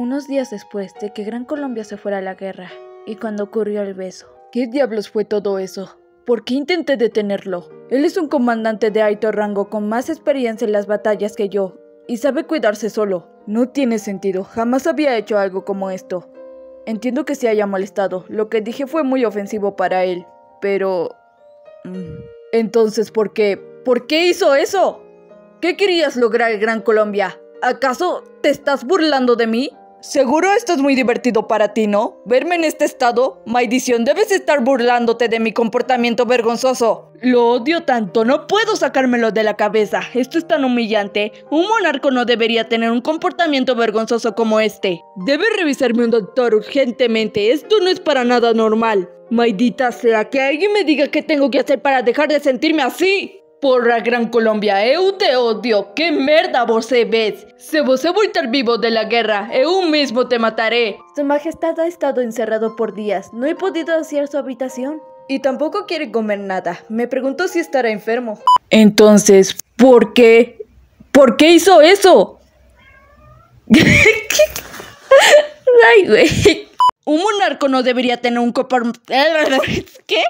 Unos días después de que Gran Colombia se fuera a la guerra, y cuando ocurrió el beso. ¿Qué diablos fue todo eso? ¿Por qué intenté detenerlo? Él es un comandante de alto rango con más experiencia en las batallas que yo, y sabe cuidarse solo. No tiene sentido, jamás había hecho algo como esto. Entiendo que se haya molestado, lo que dije fue muy ofensivo para él, pero... mm, Entonces, ¿por qué? ¿Por qué hizo eso? ¿Qué querías lograr, Gran Colombia? ¿Acaso te estás burlando de mí? Seguro esto es muy divertido para ti, ¿no? Verme en este estado. Maldición, debes estar burlándote de mi comportamiento vergonzoso. Lo odio tanto, no puedo sacármelo de la cabeza. Esto es tan humillante. Un monarca no debería tener un comportamiento vergonzoso como este. Debe revisarme un doctor urgentemente. Esto no es para nada normal. Maldita sea, que alguien me diga qué tengo que hacer para dejar de sentirme así. Porra Gran Colombia, eu te odio, que merda você ves. Se você voltar vivo de la guerra, eu mismo te mataré. Su Majestad ha estado encerrado por días. No he podido hacer su habitación. Y tampoco quiere comer nada. Me preguntó si estará enfermo. Entonces, ¿por qué? ¿Por qué hizo eso? Ay, güey. Un monarca no debería tener un copar... ¿Qué?